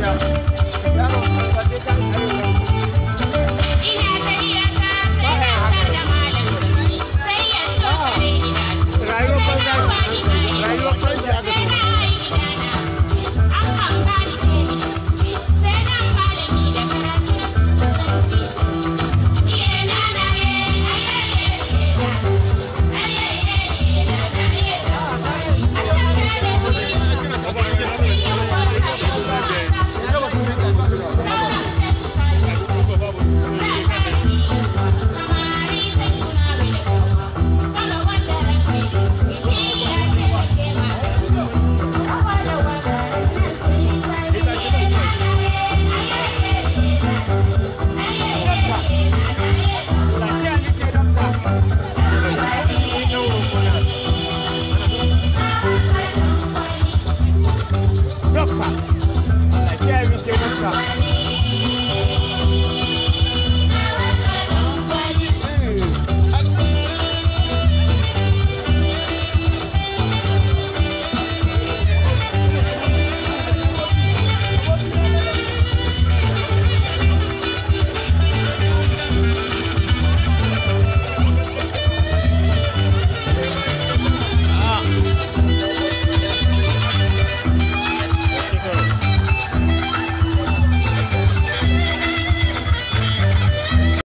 知。